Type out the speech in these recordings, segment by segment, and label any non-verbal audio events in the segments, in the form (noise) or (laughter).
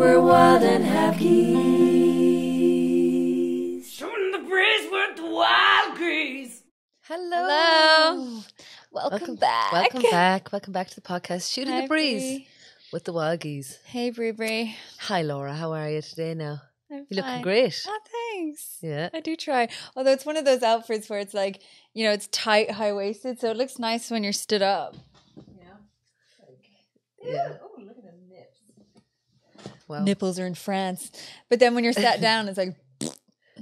We're wild and have keys. Shooting the breeze with the wild Geeze. Hello. Hello. Welcome, back. Welcome back. Welcome back to the podcast, Shooting Hi, the Breeze Bree. with the Wild Geeze. Hey, Brie Brie. Hi, Laura. How are you today now? I'm You looking fine. great. Oh, thanks. Yeah. I do try. Although it's one of those outfits where it's like, you know, it's tight, high waisted, so it looks nice when you're stood up. Yeah. Oh, look Nipples are in France. But then when you're sat (laughs) down, it's like,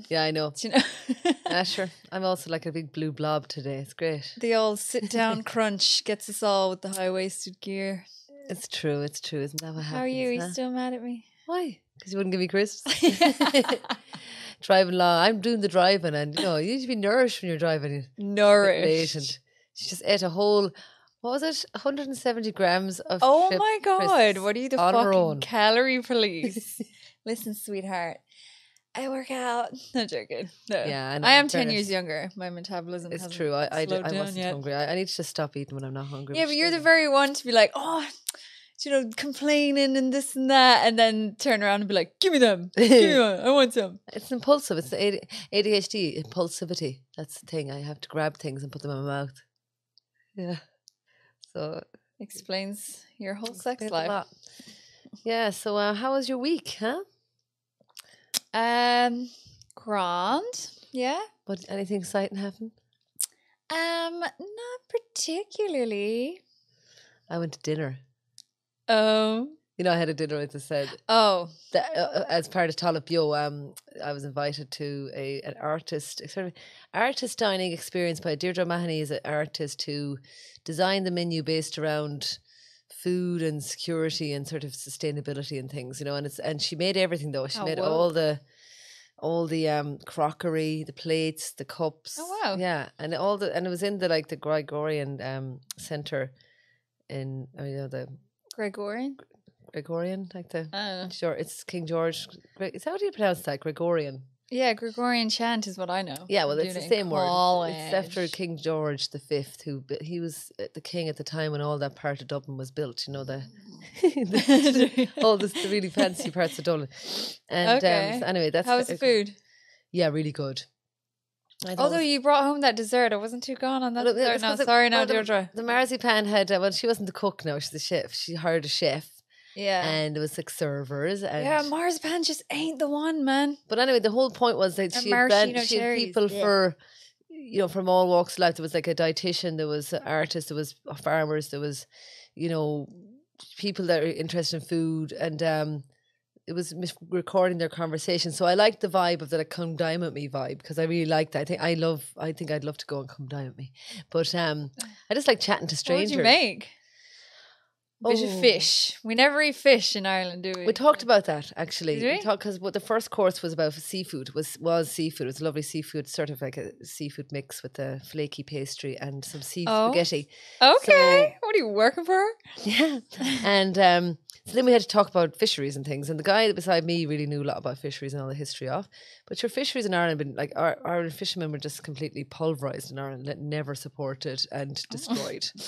yeah, I know. (laughs) you know, (laughs) Ah, sure. I'm also like a big blue blob today. It's great. the old sit down crunch gets us all with the high waisted gear. It's true. It's true. Isn't that what happens? How are you? Are you huh? still mad at me? Why? Because you wouldn't give me crisps. driving along. I'm doing the driving, and you know, you need to be nourished when you're driving. Nourished. and she just ate a whole. What was it? 170 grams of. Oh my god! What are you, the fucking own. calorie police? (laughs) Listen, sweetheart, I work out. (laughs) No joking. No. Yeah, I know, I am ten years younger. My metabolism. It's true. I I, I wasn't yet. hungry. I, I need to just stop eating when I'm not hungry. Yeah, but you're the very one to be like, oh, you know, complaining and this and that, and then turn around and be like, give me them, give me (laughs) one, I want some. It's impulsive. It's ADHD impulsivity. That's the thing. I have to grab things and put them in my mouth. Yeah. So Explains your whole sex life. Yeah. So uh, how was your week? Huh? Um, grand. Yeah. What anything exciting happen? Um, not particularly. I went to dinner. Oh. You know, I had a dinner as I said. Oh. that, uh, uh, as part of Talib Bio, um, I was invited to a an artist sort of artist dining experience by Deirdre Mahoney is an artist who designed the menu based around food and security and sort of sustainability and things, you know. And it's and she made everything though. She Oh, made whoa. all the all the um crockery, the plates, the cups. Oh, wow. Yeah, and all the and it was in the like the Gregorian um center in oh, you know the Gregorian? Gregorian like the. Sure, it's King George. Is how do you pronounce that? Gregorian. Yeah, Gregorian chant is what I know. Yeah, well, it's the doing it in same word. It's after college. King George the Fifth, who he was uh, the king at the time when all that part of Dublin was built. You know the, (laughs) the (laughs) all this, the really fancy parts of Dublin. And Okay. um, so anyway, that's How was the uh, food? Yeah, really good. I thought it Although you brought home that dessert, I wasn't too gone on that dessert. No, it- sorry, no, well, the- The marzipan had uh, well, she wasn't the cook now; she's the chef. She hired a chef, Yeah. and it was like servers. And yeah, marzipan just ain't the one, man. But anyway, the whole point was that And she had, she had people yeah. for, you know, from all walks of life. There was like a dietitian, there was artists, there was farmers, there was, you know, people that are interested in food, and um, it was recording their conversation. So I liked the vibe of the like, "come dine with me" vibe because I really liked that. I think I love. I think I'd love to go and come dine with me, but um, I just like chatting to What strangers. you make? Bit Oh. of fish. We never eat fish in Ireland, do we? We talked about that actually. We? talked because what the first course was about seafood was was seafood. It was lovely seafood, sort of like a seafood mix with the flaky pastry and some sea Oh. spaghetti. Okay. what are you working for? (laughs) Yeah, and um, so then we had to talk about fisheries and things. And the guy beside me really knew a lot about fisheries and all the history of. But your fisheries in Ireland, been like our Irish fishermen were just completely pulverized in Ireland, never supported and destroyed. (laughs)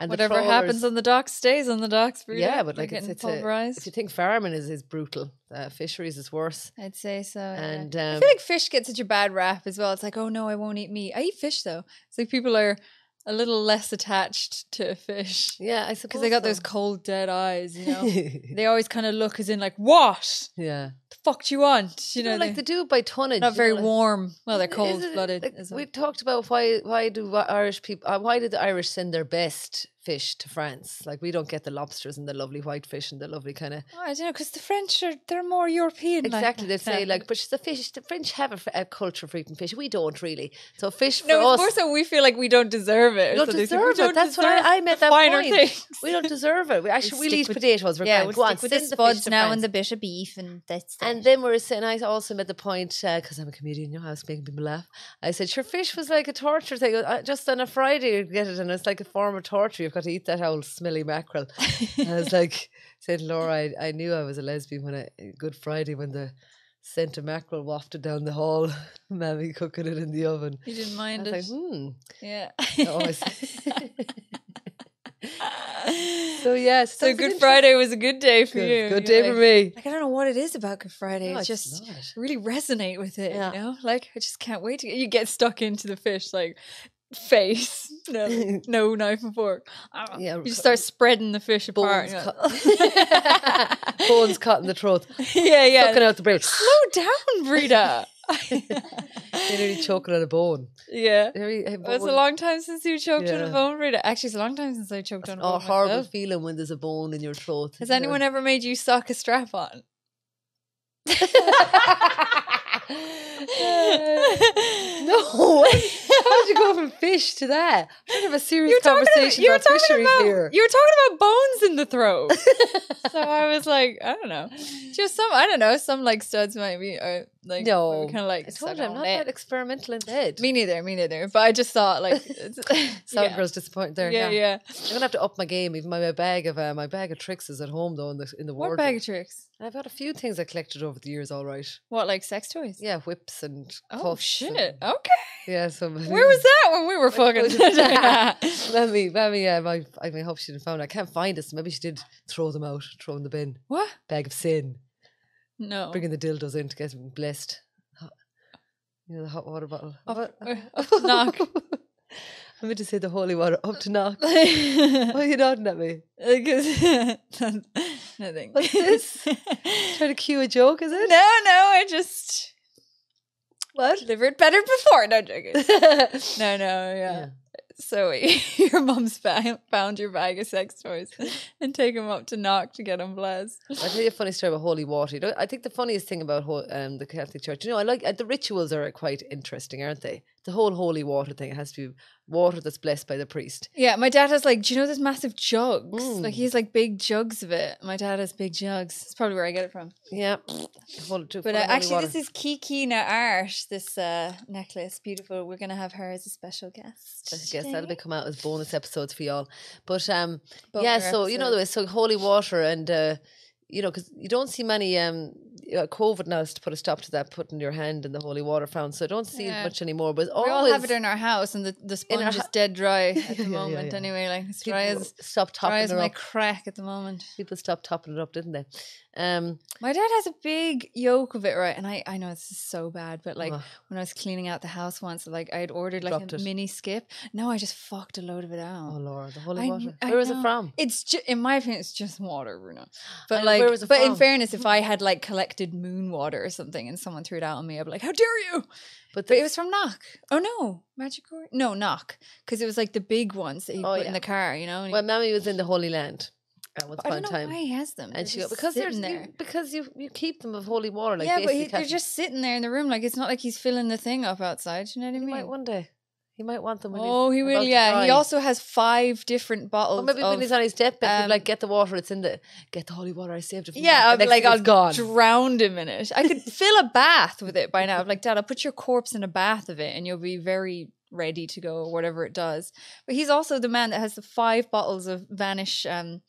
And Whatever happens on the docks stays on the docks. Really. yeah, but They're like it's, it's a, pulverized. if you think farming is is brutal, uh, fisheries is worse. I'd say so. yeah. And I um, feel like fish get such a bad rap as well. It's like, oh no, I won't eat meat. I eat fish though. It's like people are a little less attached to a fish yeah, I suppose because they got those cold, dead eyes. You know, (laughs) they always kind of look as in like, what yeah, the fuck do you want? You you know, know, like they- they do it by tonnage. not very know, like- warm. Well, they're cold blooded. like, we well. talked about why why do Irish people uh, why did the Irish send their best fish to France? Like we don't get the lobsters and the lovely white fish and the lovely kind of Oh, I don't know because the French are they're more European. exactly. that, They'd say like, but the fish, the French have a culture for eating fish. We don't really. So fish for no, us, more so we feel like we don't deserve it. we don't so they think, deserve it. don't That's what I, I meant. That finer point. things. We don't deserve it. We (laughs) actually we'll stick eat with- potatoes. We're yeah, we'll Go on, with the spuds to now and the bit of beef, and that's And then we're saying, I also made the point because I'm a comedian, you know, I was making people laugh. I said, "Sure, fish was like a torture thing. Uh, Just on a Friday, you get it, and it's like a form of torture. You've got to eat that whole smelly mackerel." And (laughs) I was like, said Laura, I, I knew I was a lesbian when I Good Friday when the scent of mackerel wafted down the hall. (laughs) Mammy cooking it in the oven. you didn't I mind was it. like, hmm. yeah. Always- (laughs) So yes, So Good Friday was a good day for Good, you. good day for me. Like I don't know what it is about Good Friday. No, it's it's just not. really resonate with it. Yeah. You know, like I just can't wait to. You get stuck into the fish, like face, no, (laughs) no knife and fork. Ah, Yeah, you just start spreading the fish apart. Bones, know. cut, (laughs) bones cut in the throat, (laughs) yeah, yeah. sucking out the brain. Slow down, Breda. You're nearly choking on a bone. yeah. Very, Well, It's a long time since you choked on a bone, Breda. Actually, it's a long time since I choked on a bone. a horrible myself. feeling when there's a bone in your throat. Has anyone there? ever made you sock a strap on? no. How did you go from fish to that? Gonna have a serious You're talking about, conversation you were about talking fisheries about here. you were talking about bones in the throat. (laughs) so I was like, I don't know, just some I don't know, some like studs might be uh, like No. kind of like I told you I'm not it. that experimental in bed. Me neither, me neither. But I just thought like, (laughs) Sound yeah. girl's disappointed there. yeah, yeah. I'm gonna have to up my game. Even my, my bag of uh, my bag of tricks is at home though in the in the What wardrobe. bag of tricks? I've got a few things I collected over the years. All right. What like sex toys? Yeah, whips and Oh shit! and- Okay, yeah, so where was that when we were fucking? Mammy, Mammy, (laughs) yeah, my, I mean, I hope she didn't find. it. I can't find this. Maybe she did throw them out, throw in the bin. what? Bag of sin, No. bringing the dildos in to get them blessed. You know the hot water bottle. Up- uh, up (laughs) to knock. I meant to say the holy water up to knock. (laughs) Why are you nodding at me? Because nothing. What's this? Trying to cue a joke, is it? No, no, I just What? delivered better before. No joking. (laughs) No, no, yeah. Yeah. So (laughs) your mum's found, found your bag of sex toys (laughs) and take them up to knock to get them blessed. I'll tell you a funny story about holy water. You know, I think the funniest thing about um, the Catholic Church, you know, I like uh, the rituals are quite interesting, aren't they? The whole holy water thing it has to be water that's blessed by the priest. Yeah, my dad has like, do you know those massive jugs? Like Mm. he has like big jugs of it. My dad has big jugs. It's probably where I get it from. Yeah, Hold it to- But uh, actually, water. this is Kiki Na Art. This uh, necklace, beautiful. We're gonna have her as a special guest. I guess that'll be come out as bonus episodes for y'all. But um, yeah, so you know, episodes. there was so holy water, and uh, you know, because you don't see many um, uh, COVID now is to put a stop to that, putting your hand in the holy water fountain. So I don't see Yeah. it much anymore. But We all have it in our house, and the, the sponge is dead dry (laughs) at the Yeah, moment. yeah. Anyway, like it's people dry as stop topping dry as my up. crack at the moment. People stopped topping it up, didn't they? Um, My dad has a big yoke of it, right? And I, I know this is so bad, but like Ugh. when I was cleaning out the house once, like I had ordered like a it. mini skip. No, I just fucked a load of it out. oh Lord, the holy I water. I Where was it from? It's just, in my opinion, it's just water, Bruno. But like, where was it but in fairness, if I had like collected moon water or something and someone threw it out on me, I'd be like, "How dare you!" But, But it was from Knock. Oh no, Magic? No, Knock, because it was like the big ones that he Oh, put yeah. in the car. You know, Well, Mammy was in the Holy Land at I don't know time. why he has them. They're And she just because they're there there. because you you keep them of holy water like yeah, but he, they're just sitting there in the room. Like it's not like he's filling the thing up outside. You know what I he mean? might one day he might want them when oh, he will. Yeah, he also has five different bottles. or maybe of, when he's on his deathbed um, like get the water it's in the get the holy water I saved it from Yeah, be like I'll gone drown him in it. I could (laughs) fill a bath with it by now. I'm like, Dad, I'll put your corpse in a bath of it, and you'll be very ready to go or whatever it does. But he's also the man that has the five bottles of Vanish um,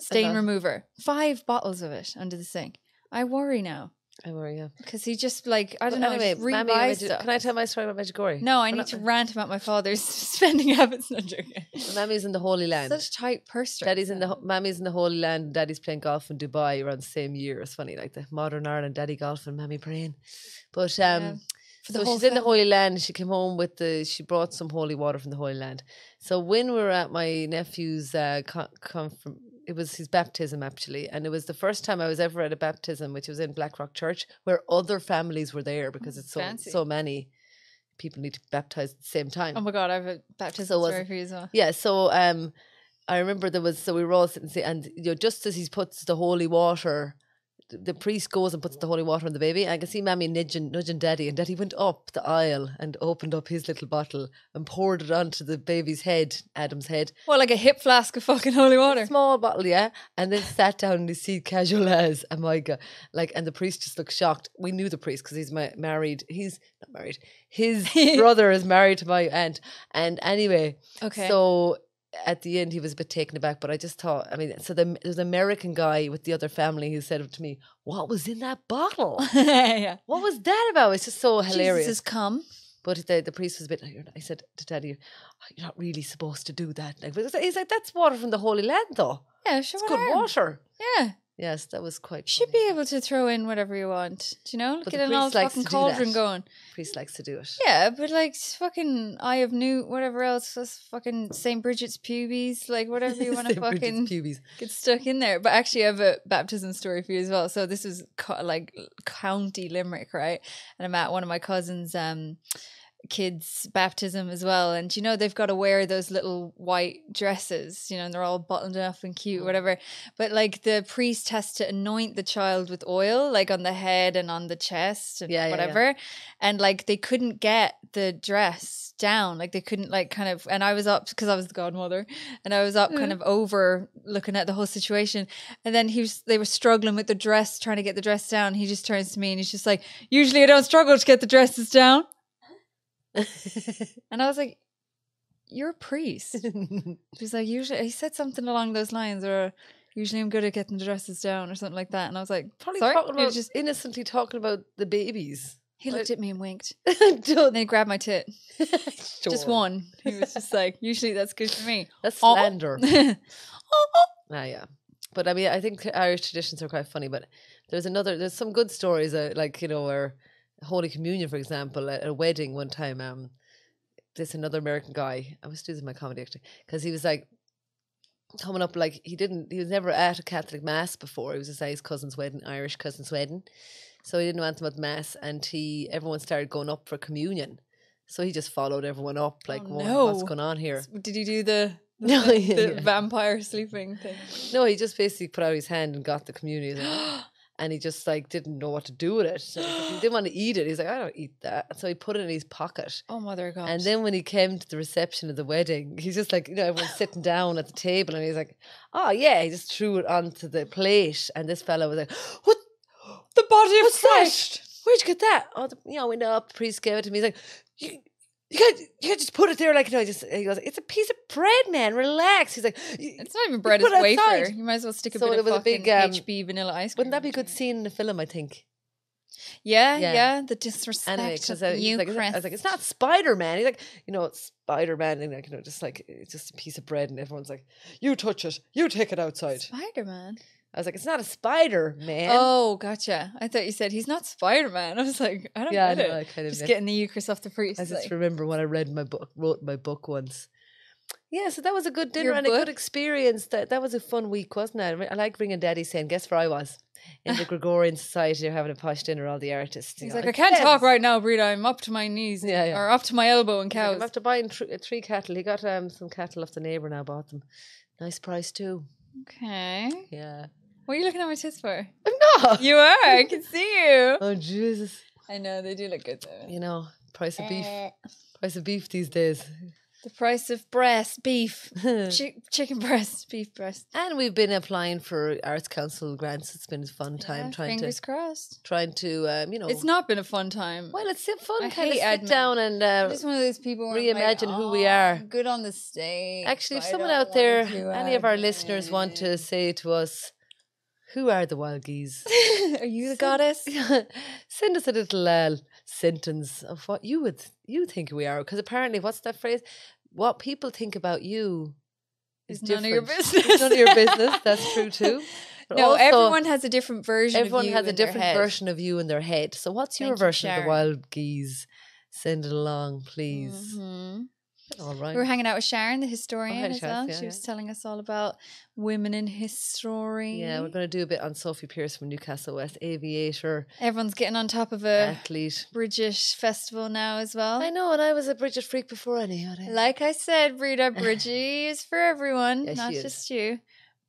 stain remover. Five bottles of it under the sink. I worry now I worry yeah because he just like I don't know. anyway Mammy, stuff. can I tell my story about Medjugorje No, I We're need not- to rant about my father's (laughs) spending habits. Not joking. Mammy's in the Holy Land Such tight purse strings. Daddy's in the. Mammy's in the Holy Land. Daddy's playing golf in Dubai around the same year. It's funny, like the modern Ireland, Daddy golfing, Mammy praying. But um, Yeah. So she's in the. Holy Land. She came home with the. She brought some holy water from the Holy Land. So when we were at my nephew's uh, con- confirm, it was his baptism actually, and it was the first time I was ever at a baptism, which was in Blackrock Church, where other families were there because it's so Fancy. so many people need to be baptized at the same time. Oh my god, I have a baptism So was- story for you as well. Yeah, so um, I remember there was so we were all sitting, and you know, just as he puts the holy water, the priest goes and puts the holy water on the baby. I can see Mammy nudging, nudging Daddy, and Daddy went up the aisle and opened up his little bottle and poured it onto the baby's head, Adam's head. Well, like a hip flask of fucking holy water. Small bottle, yeah, and then sat down in his seat, casual as. My God, like, and the priest just looked shocked. We knew the priest because he's ma- married. He's not married. His (laughs) brother is married to my aunt, and anyway. Okay. So at the end, he was a bit taken aback, but I just thought, I mean, so the, there's an American guy with the other family who said to me, What was in that bottle? (laughs) yeah. what was that about? It's just so hilarious. Jesus come. But the, the priest was a bit. like, I said to Daddy, "Oh, "You're not really supposed to do that." Like, he's like, "That's water from the Holy Land, though. Yeah, sure. It's good harm? water." Yeah, Yes, that was quite. you should funny. be able to throw in whatever you want. Do you know? But Get an old fucking cauldron going. priest likes to do it. Yeah, but like fucking Eye of Newt, whatever else, that's fucking St. Bridget's pubes, like whatever you (laughs) want to fucking pubes. get stuck in there. But actually, I have a baptism story for you as well. So this is co- like County Limerick, right? And I'm at one of my cousins' um kids' baptism as well. And you know they've got to wear those little white dresses, you know, and they're all buttoned up and cute, Mm. whatever. But like the priest has to anoint the child with oil, like on the head and on the chest and Yeah, yeah, yeah. whatever. And like they couldn't get the dress down, like they couldn't like kind of. And I was up because I was the godmother, and I was up kind of over looking at the whole situation. And then he was, they were struggling with the dress, trying to get the dress down. He just turns to me and he's just like, "Usually I don't struggle to get the dresses down." (laughs) And I was like, "You're a priest." (laughs) He's like, "Usually," he said something along those lines, or "Usually I'm good at getting the dresses down," or something like that. And I was like, Probably "Sorry." talking He about just innocently talking about the babies. he looked at me and winked, (laughs) Don't- and then he grabbed my tit, just one. He was just like, "Usually that's good for me." That's Oh. slander. oh, Ah, yeah. But I mean, I think Irish traditions are quite funny. But there's another, there's some good stories, uh, like you know, where Holy Communion, for example, at a wedding one time. Um, this another American guy. I was doing my comedy actually because he was like coming up like he didn't. He was never at a Catholic mass before. He was just at his cousin's wedding, Irish cousin's wedding, so he didn't know anything about mass. And he, everyone started going up for communion. So he just followed everyone up, like, Oh, "Wha- what's going on here? Did he do the (laughs) No, (laughs) the yeah. vampire sleeping thing? No, he just basically put out his hand and got the communion, (gasps) and- he just like didn't know what to do with it. So like- he didn't want to eat it. He's like, I don't eat that. So he put it in his pocket. Oh mother of God! And then when he came to the reception of the wedding, he's just like, you know, everyone's sitting down at the table, and he's like, oh yeah, he just threw it onto the plate, and this fellow was like, what? the body of What's that? Where'd you get that? Oh, the, you know, we know the priest gave it to me. He's like, you, you can't, you can't just put it there like you know. Just he goes, it's a piece of bread, man. Relax. He's like, It's not even bread; it's it wafer. outside." You might as well stick a So bit it of was a fucking big, um, HB vanilla ice cream. Wouldn't that be a good scene in the film? I think. Yeah, Yeah. yeah, The disrespect Anyway, of I, he's like, I was like, it's not Spider Man. He's like, you know, it's Spider Man, and like, you know, just like it's just a piece of bread, and everyone's like, you touch it, you take it outside. Spider Man. I was like, it's not a spider, man. Oh, gotcha. I thought you said he's not Spider Man. (laughs) I was like, I don't yeah, get know. it. I kind of. Just getting the Eucharist off the priest. I just like- remember when I read my book, wrote my book once. Yeah, so that was a good dinner Your and a good experience. That that was a fun week, wasn't it? I like bringing Daddy saying, "Guess where I was." In the (laughs) Gregorian Society, they're having a posh dinner. All the artists. He's know, like, I can't talk right now, Breda. I'm up to my knees, Yeah, yeah. or up to my elbow in like, cows. I'm after buying tr- three cattle. He got um some cattle off the neighbour now. Bought them, nice price too. Okay. Yeah, What are you looking at my tits for? I'm not. You are. I can see you. (laughs) Oh Jesus! I know they do look good though. You know, price of beef. Eh, Price of beef these days. the price of breast, beef, (laughs) chi- chicken breast, beef breast. And we've been applying for Arts Council grants. It's been a fun time Yeah, trying fingers to crossed. trying to um you know. It's not been a fun time. Well, it's a fun I kind of sit admin. down and uh, I'm just one of those people. I'm like, reimagine who we "Oh, are." I'm good on the stage. actually, if someone out there, any of our admin." listeners, want to say to us, who are the wild Geeze? (laughs) are you the goddess? (laughs) Send us a little uh, sentence of what you would you think we are, because apparently, what's that phrase? What people think about you is none of your business. It's (laughs) none of your business. That's true too. But No, also, everyone has a different version. everyone of you has a different version of you in their head. So, what's your Thank you, version of the wild Geeze? Send it along, please. Mhm. All right. We were hanging out with Sharon, the historian, hey, as well. yeah, she yeah. was telling us all about women in history. Yeah, we're going to do a bit on Sophie Peirce from Newcastle West, aviator, Everyone's getting on top of a athlete. British festival now as well. I know, and I was a Bridget freak before anyway. Like I said, Breda (laughs) Bridgie is for everyone, Yeah, not just you.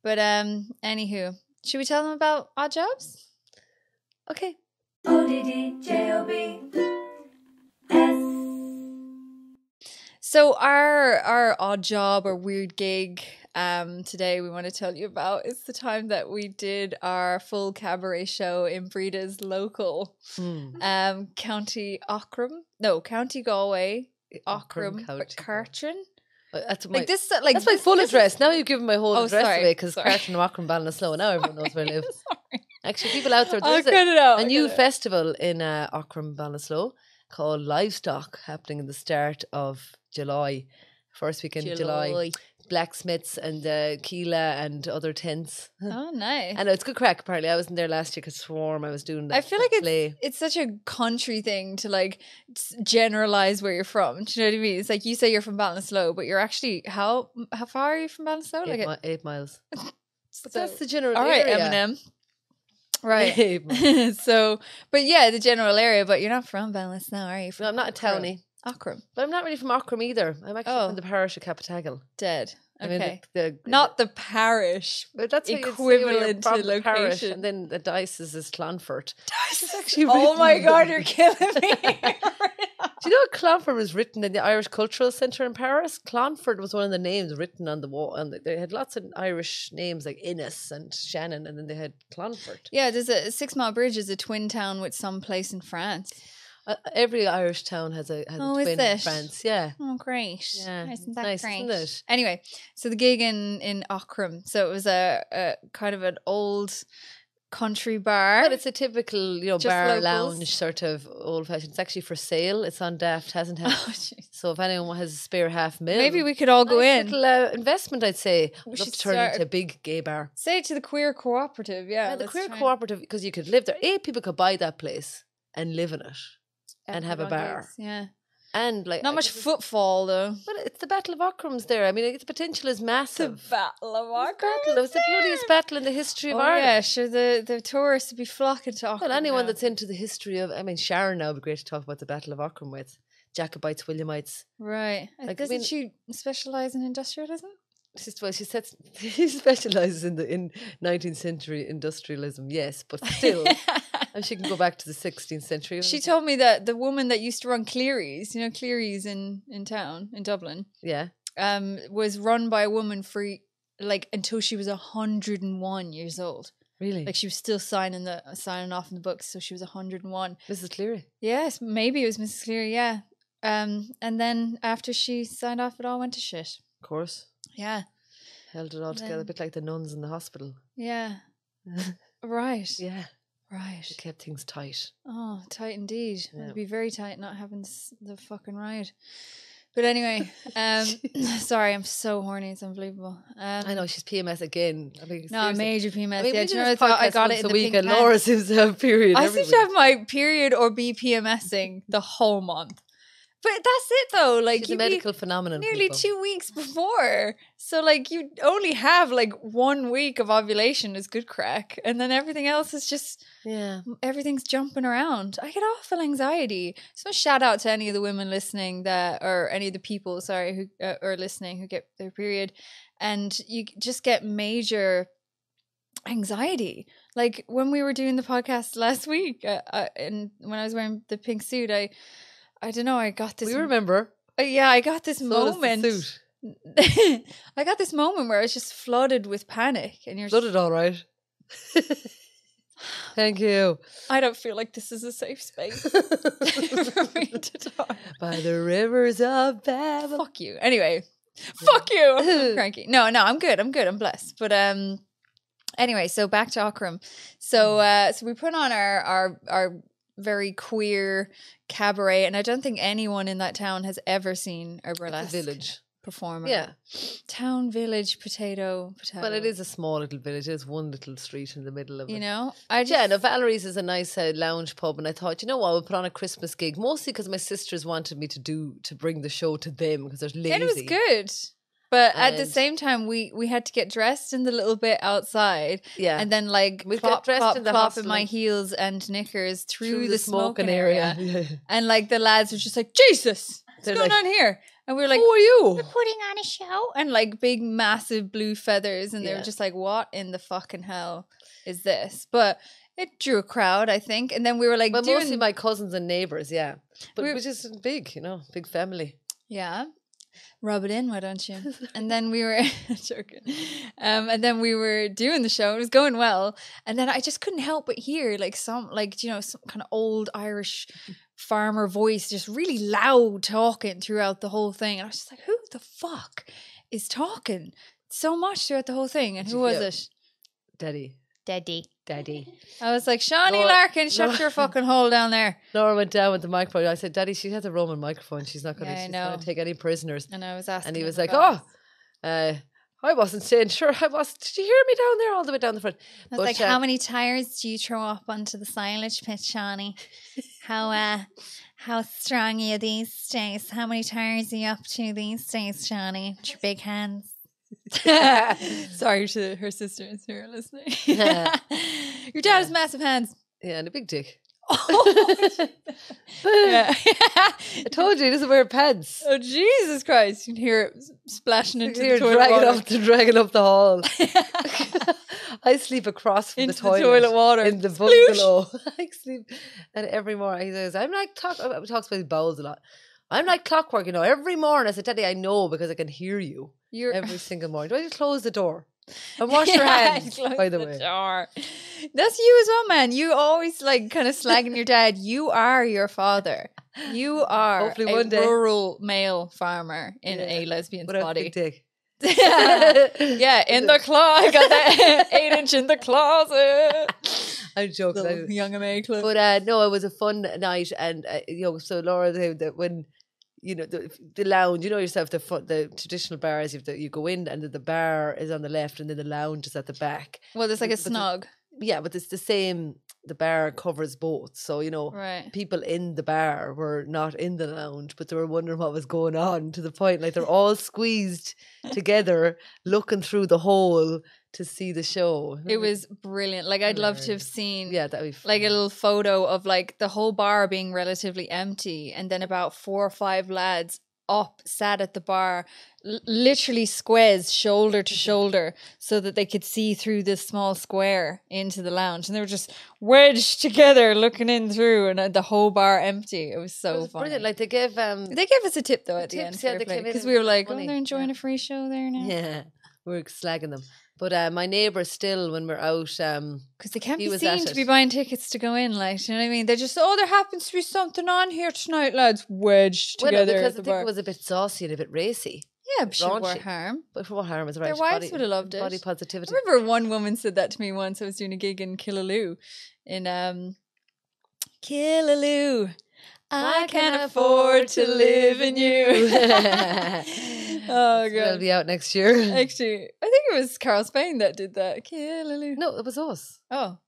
But um, anywho, should we tell them about odd jobs? okay. So our our odd job or weird gig um today we want to tell you about is the time that we did our full cabaret show in Breda's local Hmm. um county Aughrim. No, County Galway. But Cartron. Uh, That's my, Like this like that's my full this is- address. Now you've given my whole Oh, address sorry, away because sorry. Carton, Rockram, Ballinasloe. (laughs) Now everyone knows where I live. Actually, people out there, there's a, a new cut it out. festival in uh, Aughrim, Ballinasloe called Livestock happening in the start of July, first weekend in July. Blacksmiths and uh, Keela and other tents. (laughs) Oh, nice. I know it's good crack. Apparently, I wasn't there last year because Swarm. I was doing. That, I feel like it's it's such a country thing to like generalize where you're from. Do you know what I mean? It's like you say you're from Ballinasloe, but you're actually how how far are you from Ballinasloe? eight, Like, mi- eight miles. (laughs) But so- that's the general all right, area. Eminem. Right. (laughs) (laughs) So, but yeah, the general area. But you're not from Ballinasloe, are you? No, I'm not a townie, Aughrim, but I'm not really from Aughrim either. I'm actually Oh. from the parish of Capitagal. dead. I mean, the, the, not the parish. But that's how you'd say when you're equivalent to from the parish, location. and then the dices is Clonfert. (laughs) Actually oh my god, you're killing me. Do you know Clonfert was written in the Irish Cultural Centre in Paris? Clonfert was one of the names written on the wall, and they had lots of Irish names like Innes and Shannon, and then they had Clonfert. yeah, there's a Six Mile Bridge is a twin town with some place in France. Uh, every Irish town has a has Oh, a is twin in? France. Yeah, Oh, great! Yeah, isn't that nice, great? isn't it? Anyway, so the gig in in Aughrim, so it was a, a kind of an old country bar. but it's a typical you know Just bar locals? lounge sort of old fashioned. It's actually for sale. It's on Daft. Hasn't had. (laughs) Oh, so if anyone has a spare half mil, Maybe we could all go nice in. Little, uh, investment, I'd say. We should turn start- into a big gay bar. Say it to the queer cooperative. Yeah, Yeah, the queer cooperative because you could live there. Eight people could buy that place and live in it, and have a bar. gigs, Yeah, and like not I much it's- footfall though. But it's the Battle of Aughrim's there. I mean, its potential is The massive. Battle of It's battle. It was the bloodiest battle in the history of Oh Ireland. yeah, sure. The the tourists would be flocking to Aughrim. Well, anyone now. that's into the history of, I mean, Sharon now would be great to talk about the Battle of Aughrim with Jacobites, Williamites. right. like, I Doesn't mean- she specialize in industrialism? She's, well, she sets, (laughs) she specializes in the in 19th century industrialism, yes, but (laughs) still, and she can go back to the 16th century. She told me that the woman that used to run Clerys, you know, Clerys in in town in Dublin, yeah, um, was run by a woman for like until she was hundred and one years old. really. Like she was still signing the signing off in the books, so she was hundred and one. Mrs. Cleary. Yes, maybe it was Mrs. Cleary. Yeah. Um, and then after she signed off, it all went to shit. Of course. Yeah. Held it all together, a bit like the nuns in the hospital. Yeah. (laughs) Right. Yeah, Right. she kept things tight. Oh, tight indeed. Yeah. It'd be very tight not having the fucking ride. But anyway, (laughs) um, (laughs) (laughs) sorry, I'm so horny. It's unbelievable. Um, I know she's PMS again. I mean, No, major PMS. I mean, yeah, we do you know, I this thought I got it in a the week, and. Laura seems to have period. I seem to have my period or be PMSing the whole month. But that's it though. Like She's you medical phenomenon. nearly people. two weeks before. So like you only have like one week of ovulation is good crack, and then everything else is just Yeah, everything's jumping around. I get awful anxiety. So shout out to any of the women listening that, or any of the people, sorry, who uh, are listening who get their period, and you just get major anxiety. Like when we were doing the podcast (laughs) last week, uh, uh, and when I was wearing the pink suit, I, I don't know, I got this. we remember. uh, yeah, I got this So moment. suit. (laughs) I got this moment where I was just flooded with panic, and you're. Flooded all right. (laughs) Thank you. I don't feel like this is a safe space (laughs) for me to talk. By the rivers of Babylon. Fuck you. Anyway, fuck you. I'm cranky. No, no, I'm good. I'm good. I'm blessed. But um, anyway, so back to Aughrim. So uh, so we put on our our our very queer cabaret, and I don't think anyone in that town has ever seen a burlesque village. performer. Yeah, town, village, potato, potato. but it is a small little village. There's one little street in the middle of You it. know, I just Yeah, no, Valerie's is a nice uh, lounge pub, and I thought, you know what, we'll put on a Christmas gig, mostly because my sisters wanted me to do to bring the show to them because they're lazy. It was good. But at the same time, we we had to get dressed in the little bit outside, Yeah, and then like We'd get dressed plop, in the plop in my heels and knickers through, the, smoking, area. (laughs) area. And like the lads were just like, Jesus, what's They're going like, on here? And we were like, Who are you? we're putting on a show, and like big, massive blue feathers, and they Yeah. were just like, what in the fucking hell is this? But it drew a crowd, I think. And then we were like, Well, doing, mostly my cousins and neighbours, yeah. But We- was just big, you know, big family. Yeah. Rub it in, why don't you? (laughs) and then we were (laughs) joking. Um, and then we were doing the show. It was going well. And then I just couldn't help but hear like some like, you know, some kind of old Irish farmer voice just really loud talking throughout the whole thing. And I was just like, who the fuck is talking so much throughout the whole thing? And who was hear- it? Daddy. Daddy. Daddy. I was like, Shawnee Laura- Larkin, shut Laura- your fucking hole down there. (laughs) Laura went down with the microphone. I said, Daddy, she has a Roman microphone. She's not going to Yeah, gonna take any prisoners. And I was asking. And he was like, Oh, uh, I wasn't saying, sure, I was. Did you hear me down there all the way down the front? I was But, like, uh, how many tires do you throw up onto the silage pit, Shawnee? How uh how strong are you these days? How many tires are you up to these days, Shawnee? With your big hands. (laughs) Sorry to her sisters who are listening. (laughs) your dad has massive hands. Yeah, and a big dick. Oh, (laughs) yeah. I told you he doesn't wear pants. oh Jesus Christ! You can hear it splashing into the toilet dragging water. up, the, dragging up the hall. I sleep across from into the the toilet. toilet water. in the Sploosh. bungalow. I sleep, and every morning he says, "I'm like clock." He talks about his bowels a lot. I'm like clockwork, you know. Every morning, I said, "Daddy, I know because I can hear you You're every (laughs) single morning." Do I just close the door (laughs) and wash your Yeah, hands? By the way, door. That's you as well, man. You always like kind of slagging your dad. You are your father. You are Hopefully a day. rural male farmer in Yeah. a lesbian's but I a body. big dick. (laughs) yeah, in the closet. I got that eight inch in the closet. I'm joking. Young May club. But uh, no, it was a fun night, and uh, you know, so Laura, the, the, when you know the, the lounge, you know yourself, the the traditional bars, you, have you go in, and then the bar is on the left, and then the lounge is at the back. well, there's like a but the- snug, Yeah, but it's the same. The bar covers both, so you know. right? People in the bar were not in the lounge, but they were wondering what was going on to the point like they're all squeezed (laughs) together, looking through the hole to see the show. It was brilliant. Like I'd love to have seen yeah, that was like a little photo of like the whole bar being relatively empty and then about four or five lads up sat at the bar literally squares shoulder to shoulder so that they could see through this small square into the lounge and they were just wedged together looking in through and uh, the whole bar empty it was It so was funny brilliant. Like they gave um they gave us a tip though at the end Tips, yeah, came in because and we were like oh they're enjoying yeah. a free show there now Yeah, we we're slagging them. But uh, my neighbour still, when we're out, um, Because they can't He be seen to be buying tickets to go in, like, you know what I mean? They're just, oh, there happens to be something on here tonight, lads, wedged well, together because I think car. it was a bit saucy and a bit racy. yeah, but sure, what raunchy. harm? But for what harm is right? Their wives body, would have loved Body it. I positivity. remember one woman said that to me once. I was doing a gig in Killaloe. In um, Killaloe, I can't afford to live in you. (laughs) (laughs) (laughs) oh god, It'll be out next year. (laughs) Actually, I think it was Karl Spain that did that. Killaloe. no, it was us. Oh.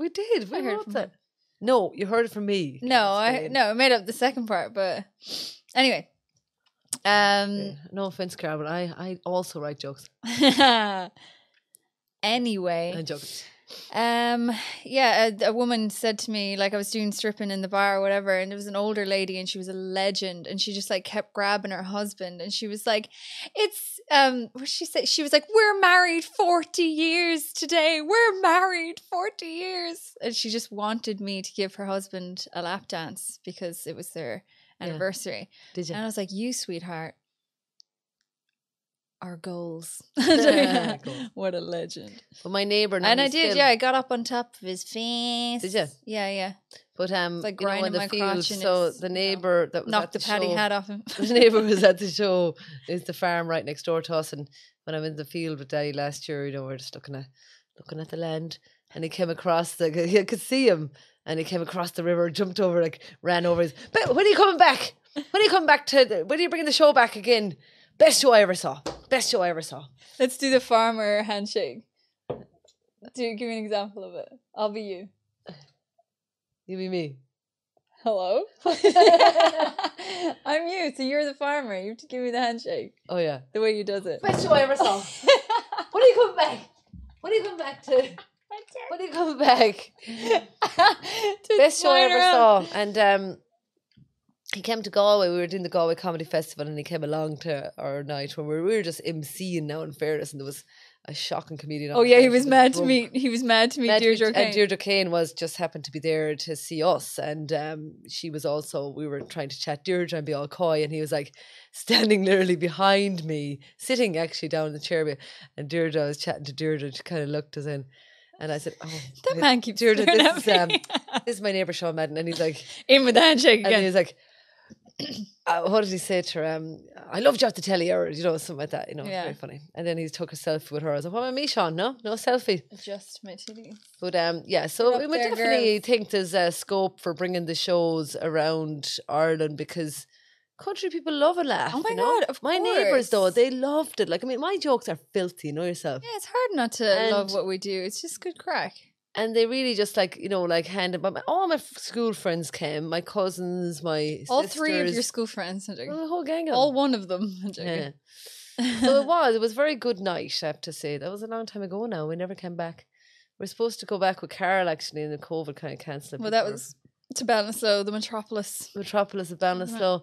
We did. We I heard from that. No, you heard it from me. No, I no, I made up the second part, but anyway. Um Yeah, No offense, Carl, but I, I also write jokes. (laughs) anyway, joking. Um yeah, a, a woman said to me like I was doing stripping in the bar or whatever and there was an older lady and she was a legend and she just like kept grabbing her husband and she was like it's um what she said she was like we're married 40 years today we're married 40 years and she just wanted me to give her husband a lap dance because it was their Yeah. anniversary Did you? and I was like, you, sweetheart, our goals. (laughs) Cool. (laughs) what a legend. But my neighbour. and I did, yeah. I got up on top of his face. Did ya? Yeah, yeah. But um, like you know, in grinding the field, so the you know, neighbour that was Knocked at the paddy show, hat off him. (laughs) the neighbour was at the show is the farm right next door to us and when I'm in the field with Daddy last year, you know, we're just looking at looking at the land and he came across the you could see him and he came across the river, jumped over, like ran over his "But when are you coming back? When are you coming back to the, when are you bringing the show back again? Best show I ever saw. Best show I ever saw. Let's do the farmer handshake. Do give me an example of it. I'll be you. You be me. Hello. (laughs) I'm you, so you're the farmer. You have to give me the handshake. Oh yeah. The way you does it. Best show I ever saw. (laughs) when are you coming back? When are you coming back to when are you coming back? (laughs) To best show I ever around. saw. And um, he came to Galway. We were doing the Galway Comedy Festival, and he came along to our night when we were, we were just emceeing now. In fairness, and there was a shocking comedian. Oh yeah, he was mad to meet. He was mad to meet Mad to Deirdre O'Kane. And Deirdre Kane was just happened to be there to see us, and um, she was also. We were trying to chat Deirdre and be all coy, and he was like standing (laughs) literally behind me, sitting actually down in the chair. And Deirdre, I was chatting to Deirdre, and she kind of looked us in, and I said, "Oh, That man keeps Deirdre, this is um, this is my neighbour Sean Madden," and he's like, (laughs) in with the handshake again." and he again. was like, uh, what did he say to her? Um, I loved you off the telly, or you know, something like that. You know, Yeah. very funny. And then he took a selfie with her. I was like, "What about me, Sean? No, no selfie." Just my titties. But um, yeah, so we would there, definitely girls. think there's a scope for bringing the shows around Ireland because country people love a laugh. Oh my you know? God, of my neighbours though they loved it. Like I mean, my jokes are filthy. You know yourself. Yeah, it's hard not to love what we do. It's just good crack. And they really just like you know like handed but my, all my school friends came my cousins my All three of your school friends. Well, the whole gang of All them. one of them. (laughs) Yeah. so it (laughs) was it was a very good night I have to say that was a long time ago now we never came back we're supposed to go back with Carol actually and the COVID kind of cancelled well, that was to Ballinasloe, the metropolis. Metropolis of Ballinasloe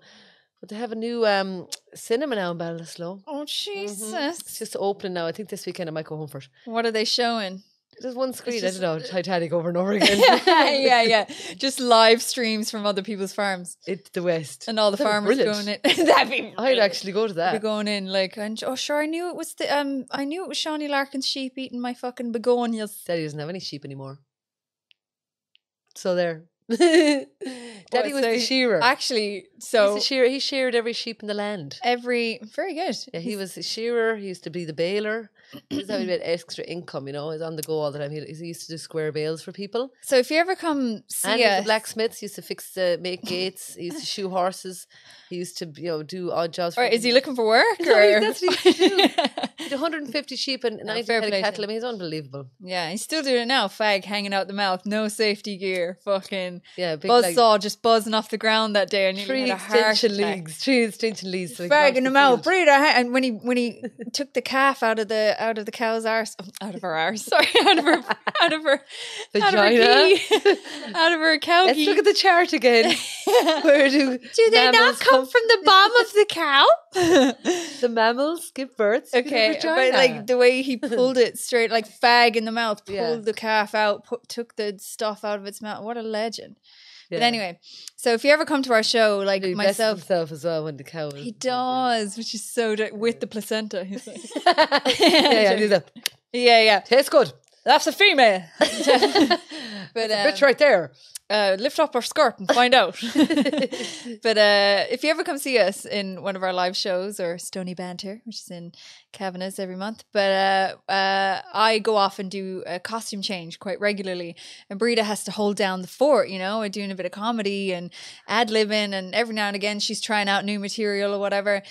but they have a new um cinema now in Ballinasloe Oh Mhm. Jesus! it's just opening now I think this weekend I might go home for it What are they showing? There's one screen just- I don't know (laughs) Titanic over and over (laughs) again yeah, yeah. (laughs) Just live streams from other people's farms, it's the West and all the That'd farmers brilliant. going in. That'd be. I'd actually go to that going in like, and, oh sure, I knew it was the um, I knew it was Shawnee Larkin's sheep eating my fucking begonias. Daddy doesn't have any sheep anymore. So there. (laughs) Daddy What, was so the shearer. Actually, He's so the shearer. He sheared every sheep in the land. every very good. Yeah, he was the shearer. He used to be the baler. Is how he had extra income, you know. He's on the go all the time. He, he used to do square bales for people. So if you ever come see and us, a blacksmith. He used to fix, uh, make (laughs) gates. He used to shoe horses. He used to, you know, do odd jobs. or is he looking for work? (laughs) No, or that's what he used to do. He had 150 sheep and 90 head of cattle. I mean, he's unbelievable. yeah, he's still doing it now. Fag hanging out the mouth, no safety gear, fucking Yeah, buzzsaw like, just buzzing off the ground that day. Nearly three extension leagues. Three extension leagues. so he could Fag cross in the the mouth, field. breathe. And when he when he (laughs) took the calf out of the out of the cow's arse, oh, out of her arse, sorry, (laughs) out of her out of her out of her Vagina. key, (laughs) out of her cow Let's key. look at the chart again. Where do Do they not mammals come from the bottom of the cow? (laughs) the mammals give birth? Okay, but like the way he (laughs) pulled it straight, like fag in the mouth, pulled Yeah. the calf out, put, took the stuff out of its mouth. What a legend! But anyway, so if you ever come to our show, like he myself, himself as well when the cow. he does, which is so with the placenta. He's like, (laughs) yeah, yeah, do that. yeah, yeah, Tastes good. That's a female. (laughs) but Bitch um, right there. uh, lift up her skirt and find out. (laughs) but uh, if you ever come see us in one of our live shows or StoneyBanter, which is in Kavanagh's every month, but uh, uh, I go off and do a costume change quite regularly, and Breda has to hold down the fort. You know, we're doing a bit of comedy and ad libbing, and every now and again she's trying out new material or whatever.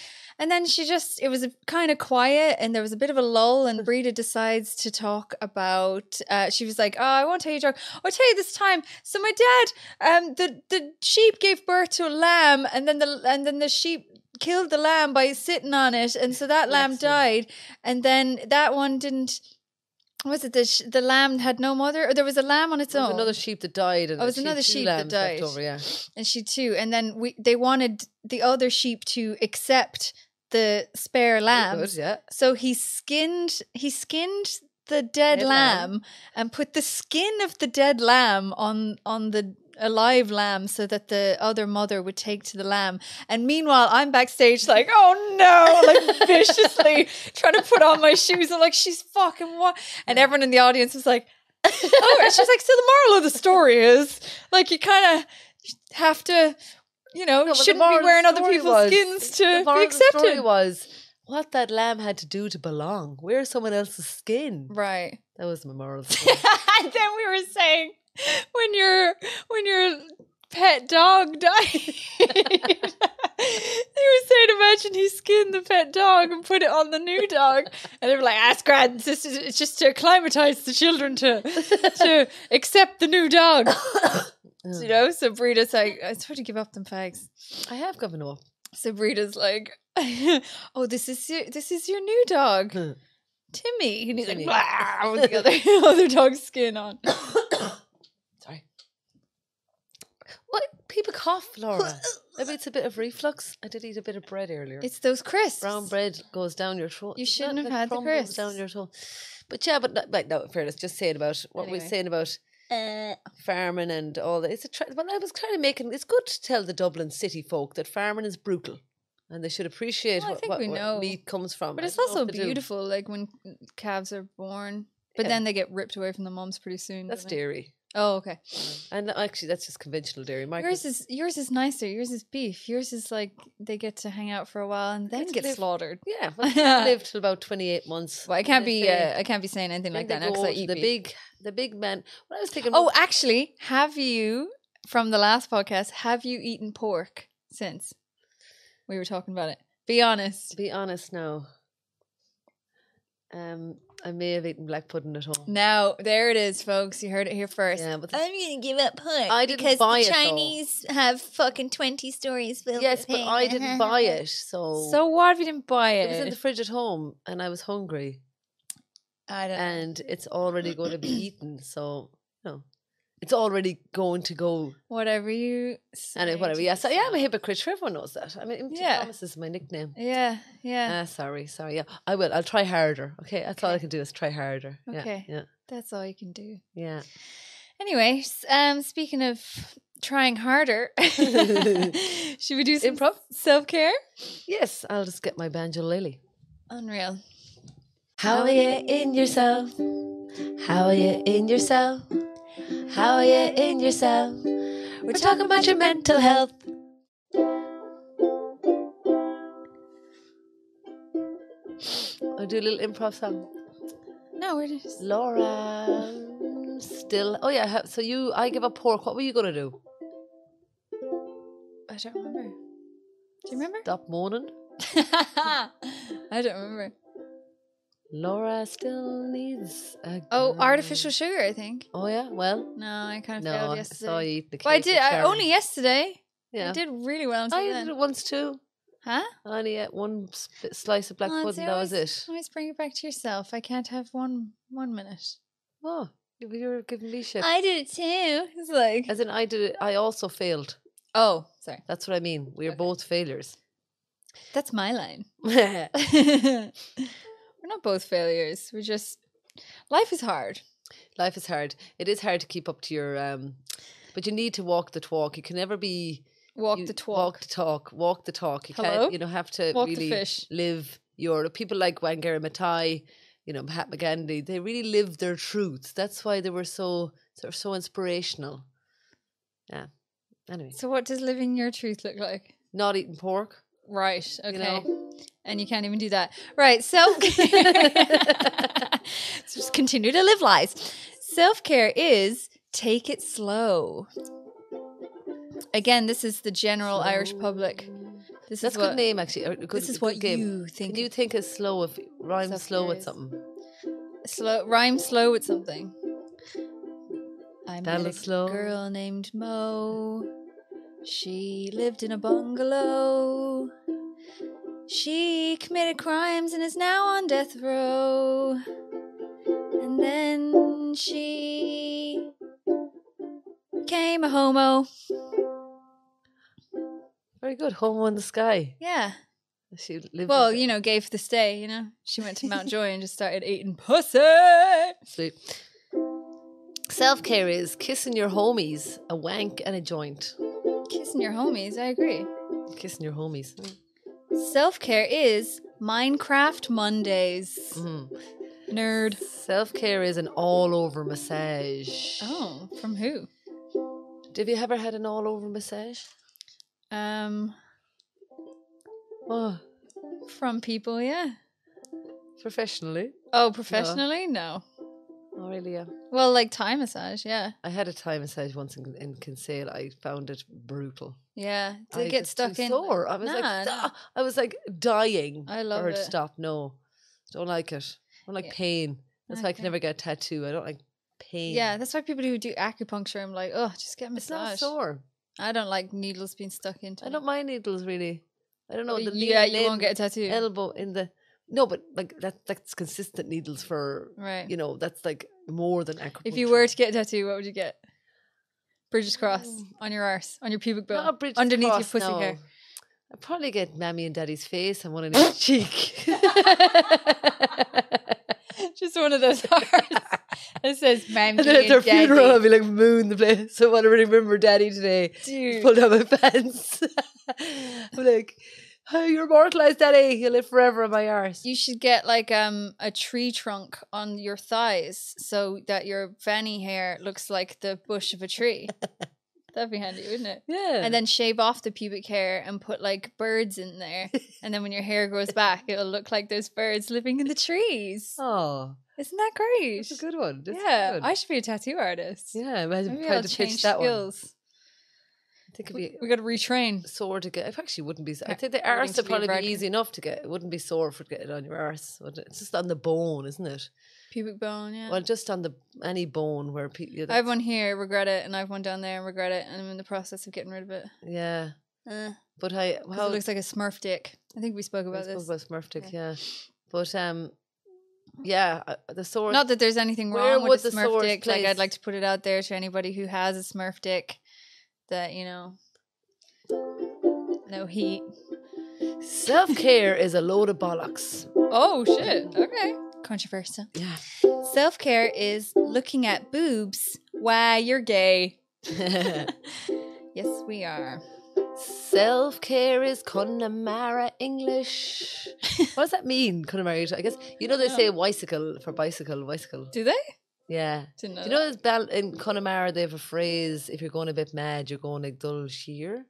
And then she just, it was kind of quiet and there was a bit of a lull. And (laughs) Breda decides to talk about, uh, she was like, Oh, I won't tell you a joke. I'll tell you this time. So my dad, um, the, the sheep gave birth to a lamb and then the, and then the sheep killed the lamb by sitting on it. And so that lamb Excellent. died. And then that one didn't, was it the, sh- the lamb had no mother or there was a lamb on its There was own? another sheep that died. And Oh, it was she another sheep that died. Over, yeah. and she too. And then we they wanted the other sheep to accept the spare lamb. Good, yeah. So he skinned he skinned the dead Dead lamb, lamb. and put the skin of the dead lamb on on the alive lamb so that the other mother would take to the lamb. And meanwhile, I'm backstage like, oh no, like (laughs) viciously trying to put on my shoes. I'm like, she's fucking what? And everyone in the audience was like, (laughs) oh, and she's like, so the moral of the story is like you kind of have to. You know, No, shouldn't be wearing other people's was- skins to be of the story accepted. was what that lamb had to do to belong. Wear someone else's skin. Right. That was my moral. (laughs) and then we were saying when your when your pet dog died (laughs) they were saying imagine he skinned the pet dog and put it on the new dog and they were like that's grand just, it's just to acclimatize the children to to (laughs) accept the new dog you know so Breda's like I swear to give up them fags I have given up. so Breda's like (laughs) oh this is your this is your new dog. Timmy and he's Timmy. like blah, with the other, (laughs) (laughs) other dog's skin on (coughs) Sorry. What? People cough, Laura. Maybe it's a bit of reflux. I did eat a bit of bread earlier. It's those crisps. brown bread goes down your throat. You shouldn't have had the crisps. down your throat. But yeah, but no, like, no, fairness, just saying about what we Anyway. were saying about Uh, farming and all that. It's a tra- well, I was kind of making. It's good to tell the Dublin city folk that farming is brutal, and they should appreciate Well, I what, think what, we what know. meat comes from. But it's also do. beautiful, like when calves are born. But Yeah. then they get ripped away from the moms pretty soon. That's dairy. Oh, okay. And actually, that's just conventional dairy. Yours is yours is nicer. Yours is beef. Yours is like they get to hang out for a while and then Get live- slaughtered. yeah, well, I lived till about twenty eight months. Well, I can't be say- uh, I can't be saying anything like that now because I eat the beef. big, the big man. What I was thinking. Oh, actually, have you from the last podcast? Have you eaten pork since we were talking about it? Be honest. be honest now, um, I may have eaten black pudding at home. Now there it is, folks. You heard it here first. Yeah, but I'm gonna give up pork I didn't because buy the it, though. Chinese have fucking twenty stories filled. yes, with but pig. I didn't (laughs) buy it, so So what if you didn't buy it it? was in the fridge at home, and I was hungry, I don't. and it's already going to be (clears throat) eaten. So no, it's already going to go. whatever you. Say Anyway, whatever. to Yes, I am a hypocrite. sure, Everyone knows that. I mean, Yeah. promise is my nickname. Yeah, yeah. Ah, sorry, sorry. Yeah, I will. I'll try harder. Okay, that's all I can do is try harder. Yeah, Okay. Yeah. That's all you can do. Yeah. Anyway, um, speaking of trying harder, (laughs) (laughs) should we do some Improv? self care? Yes, I'll just get my banjolele. Unreal. How are you in yourself? How are you in yourself? How are you in yourself? We're talking about your mental health. I'll do a little improv song. No, we're just. Laura, still. Oh yeah. So you, I give up pork. What were you gonna do? I don't remember. Do you remember? Stop moaning. (laughs) I don't remember. Laura still needs. A Oh, artificial sugar. I think. Oh yeah. Well, No, I kind of no, failed I saw you eat the. Well, I did. I, only yesterday. Yeah. I did really well until oh, I then. did it once too. Huh? I only ate one sp- slice of black Oh, pudding. That was it. Always bring it back to yourself. I can't have one one minute. Oh, you you were giving me shit. I did it too. It's like. As in, I did it. I also failed. Oh, sorry. That's what I mean. We are Okay. both failures. That's my line. (laughs) (laughs) We're not both failures. We're just. Life is hard. Life is hard. It is hard to keep up to your. um But you need to walk the talk. You can never be Walk the talk. Walk the talk. Walk the talk. You Hello? can't. You know, have to Walk really live your people like Wangari Maathai. You know, Mahatma Gandhi. They really lived their truths. That's why they were so they were so inspirational. Yeah. Anyway, So, what does living your truth look like? not eating pork. Right. Okay. You know. And you can't even do that. Right. So (laughs) just continue to live lies. Self care is take it slow. Again, this is the general Irish public. This That's is a good what, name, actually. good- This is what game. you think. You think of slow if rhyme slow with something? slow rhyme slow with something. I That'll met a slow. girl named Mo. She lived in a bungalow. She committed crimes and is now on death row. And then she became a homo. Very good. Homo in the sky. Yeah. She lived. Well, you know, gave the stay, you know. She went to Mount (laughs) Joy and just started eating pussy. Sweet. Self care is kissing your homies, a wank and a joint. Kissing your homies, I agree. Kissing your homies. Self care is Minecraft Mondays. Mhm. Nerd. Self care is an all over massage. Oh, from who? Have you ever had an all over massage? Um, Oh, from people, yeah. professionally. Oh, professionally? No. Oh, really? Yeah. Well, like Thai massage, yeah. I had a Thai massage once in, in Kinsale. I found it brutal. Yeah. Did I it get stuck in? Sore. I was Nah, like, nah. I was like dying. I love it. stop. No, don't like it. I don't like Yeah. pain. That's why I can never get a tattoo. I don't like pain. Yeah, that's why people who do acupuncture, I'm like, oh, just get a it's not sore. I don't like needles being stuck into I don't mind needles really. I don't know Oh, the yeah, you won't get a tattoo. elbow in the no, but like that that's consistent needles for right. you know that's like more than acupuncture. If you were to get a tattoo, what would you get? British cross on your arse, on your pubic bone. Not a British underneath cross, your pussy no. hair. I'd probably get mammy and daddy's face and one in (laughs) each cheek. (laughs) Just one of those hearts. (laughs) It says "Mammy And then at their Daddy." funeral, I'll be like, moon the place. So I want to remember daddy today. Dude. Pulled down my pants. I'm like, Oh, (laughs) you're immortalized, Daddy. You live forever in my arse. You should get like um a tree trunk on your thighs so that your fanny hair looks like the bush of a tree. (laughs) That'd be handy, wouldn't it? yeah. And then shave off the pubic hair and put like birds in there. (laughs) And then when your hair grows back, it'll look like there's birds living in the trees. oh, Isn't that great? It's a good one. That's yeah, good. I should be a tattoo artist. yeah. Imagine Maybe I'll to change pitch that one. Think it'd be We got to retrain. sore to get. It actually wouldn't be. I think the arse would probably Leah be easy enough to get. It wouldn't be sore for get it on your arse. it? It's just on the bone, isn't it? Pubic bone, yeah. Well, just on the any bone where people. I have one here, regret it, and I have one down there and regret it, and I'm in the process of getting rid of it. Yeah, Uh, but I how it looks like a Smurf dick. I think we spoke about spoke this. about Smurf dick, yeah. But um, yeah, uh, the sore. Not that there's anything wrong with a the Smurf dick. Like I'd like to put it out there to anybody who has a Smurf dick, that you know, no heat. Self care is a load of bollocks. Oh shit! Okay, controversial. Yeah. Self care is looking at boobs. Why you're gay? (laughs) Yes, we are. Self care is Connemara English. (laughs) what does that mean, Connemara? I guess you know they oh. say bicycle for bicycle, bicycle. Do they? Yeah. Do you know this bell in Connemara they have a phrase if you're going a bit mad, you're going like dul siar.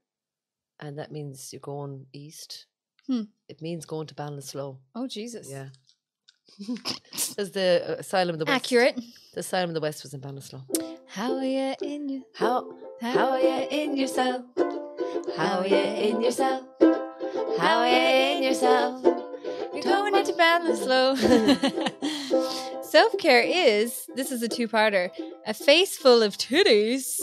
And that means you're going east. Hmm. It means going to Ballinasloe. Oh Jesus! Yeah. (laughs) There's the uh, Asylum of the West. Accurate. The Asylum of the West was in Ballinasloe. How are you in your? How How are you in yourself? How are you in yourself? How are you in yourself? You're going into Ballinasloe. (laughs) (laughs) Self care is this is a two parter. A face full of titties.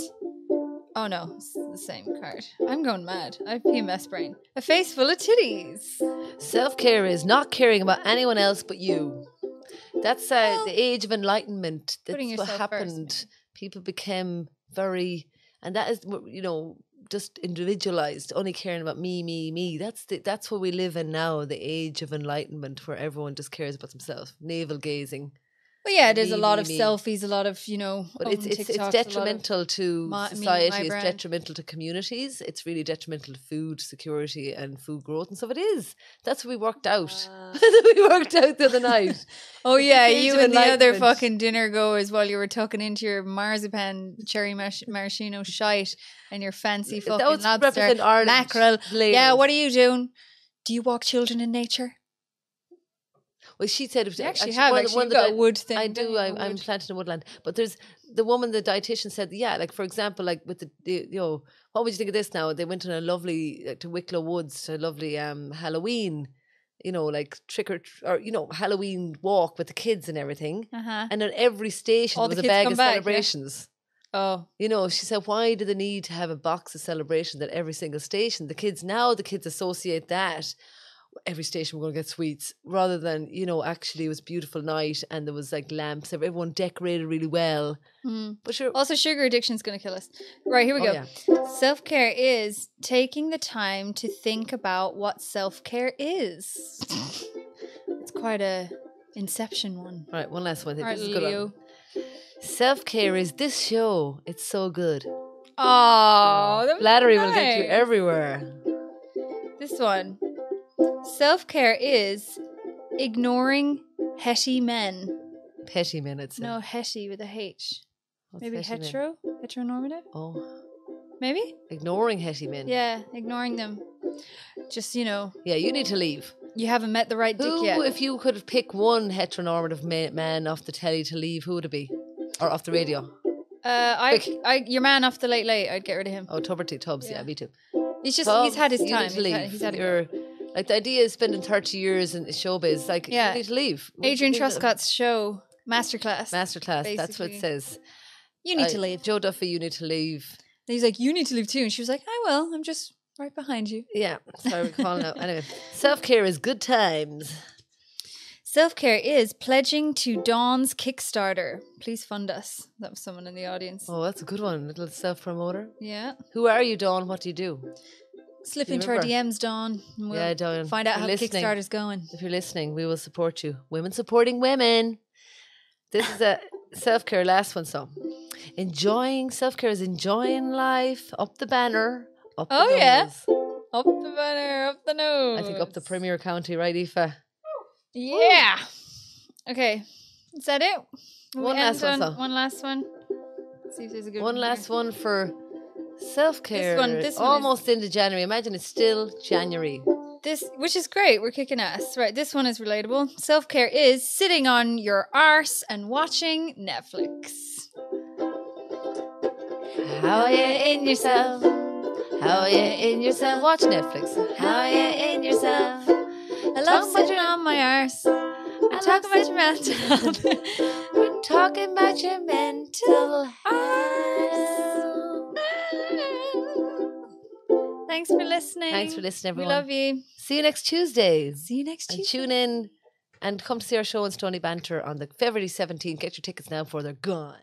Oh no, it's the same card. I'm going mad. I have PMS brain. A face full of titties. Self care is not caring about anyone else but you. That's uh, the age of enlightenment. That's what yourself first, happened. People became very, and that is, w- you know, just individualized, only caring about me, me, me. That's the, that's what we live in now. The age of enlightenment, where everyone just cares about themselves. Navel gazing, But yeah, there's a lot me, of me. selfies, a lot of you know. but it's it's, it's TikToks, of- detrimental to my- me, society. it's brand. detrimental to communities. It's really detrimental to food security and food growth and stuff. It is. That's what we worked out. (laughs) we worked out the other night. (laughs) Oh yeah, you and the other fucking dinner goers while you were tucking into your marzipan cherry maraschino shite and your fancy fucking that was lobster Ireland. mackerel. Yeah, what are you doing? Do you walk children in nature? Well, she said it was You actually, actually have. one actually, one you've of the got wood thing. I do. I, A I'm planted in woodland. But there's the woman, the dietitian said, yeah, like for example, like with the, the you know, what would you think of this now? They went on a lovely uh, to Wicklow Woods to a lovely um Halloween, you know, like trick or tr- or you know Halloween walk with the kids and everything. Uh-huh. And at every station All was a bag of back, yeah. celebrations. Oh, You know, she said, why do they need to have a box of celebration at every single station? The kids now, the kids associate that every station we're going to get sweets rather than you know actually it was a beautiful night and there was like lamps everyone decorated really well hmm. but sure Also, sugar addiction is going to kill us. Right, here we Oh, go. yeah. Self care is taking the time to think about what self care is. (laughs) it's quite a inception one. right one last one All right, this is a good Leo. one. self-care is this show it's so good Oh, was flattery will get you everywhere This one. Self care is ignoring hetty men. petty minutes No, hetty with a H. What's Maybe petty men? hetero? Heteronormative? oh Maybe? ignoring hetty men Yeah, ignoring them. Just, you know, yeah you need to leave you haven't met the right dick who yet. if you could pick one heteronormative ma- man off the telly to leave who would it be or off the radio Uh, I, I, your man off the late late, I'd get rid of him. oh Tubridy Tubbs yeah, me too He's just, he's had his you time. need to He's leave. had, he's had go. You're, like the idea of spending 30 years in showbiz, like Yeah. you need to leave. What Adrienne Truscott's show, Masterclass. Masterclass, that's what it says. you need Uh, to leave. Joe Duffy, you need to leave. And he's like, you need to leave too. And she was like, I will. I'm just right behind you. Yeah, sorry, we're calling out. Anyway, self care is good times. Self care is pledging to Dawn's Kickstarter. Please fund us. That was someone in the audience. Oh, that's a good one. Little self promoter. Yeah. Who are you, Dawn? What do you do? Slip into our? DMs, Dawn. We'll yeah, Dawn. find out how the Kickstarter's going. If you're listening, we will support you. Women supporting women. This is a (laughs) self care last one. So, enjoying self care is enjoying life. Up the banner. Up the Oh, yeah. nose. Up the banner, up the nose. I think up the Premier County, right, Aoife? Yeah. Okay. Is that it? One last one, on so. One last one. See if there's a good One one. last one for self care. one- this one is- almost into January. Imagine it's still January. This, which is great. We're kicking ass. Right. This one is relatable. Self care is sitting on your arse and watching Netflix. How are you in yourself? How are you in yourself? Watch Netflix. How are you in yourself? I love Talk about sitting on my arse. I Talk love about your mental health. (laughs) We're talking about your mental (laughs) health. Thanks for listening. Thanks for listening, everyone. We love you. See you next Tuesday. See you next And Tuesday. tune in and come to see our show in StoneyBanter on the February 17th. Get your tickets now before they're gone.